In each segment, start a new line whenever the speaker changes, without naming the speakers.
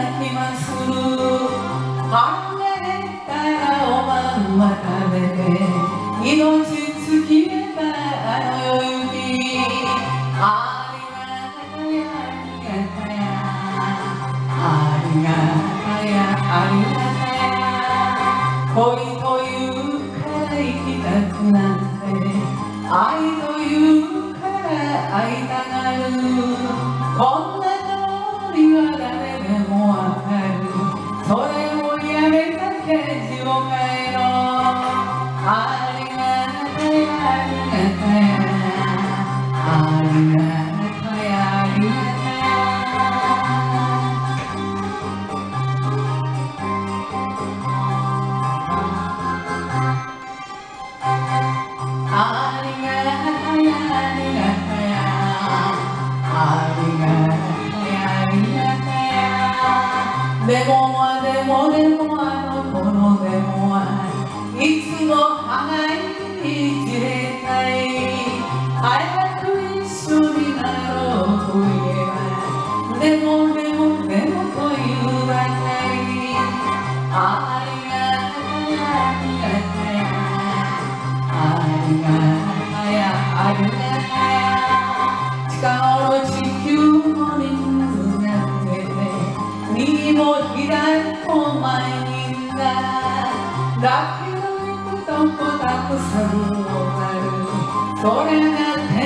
て泣きますあれたらおまんま食べて命尽きればあの夜にありがたやありがたやありがたやありがたや恋という。から生きたくなって愛というから会いたがるでもはでもでもあの頃でもはいつも花に散れたい早く一緒になろうと言えばでもでもでもというばかりありがたやありがたやありがたやありがたや近頃地球の人数が増えて右も左も前にだだけとこたくさんもなるそれが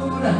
locura.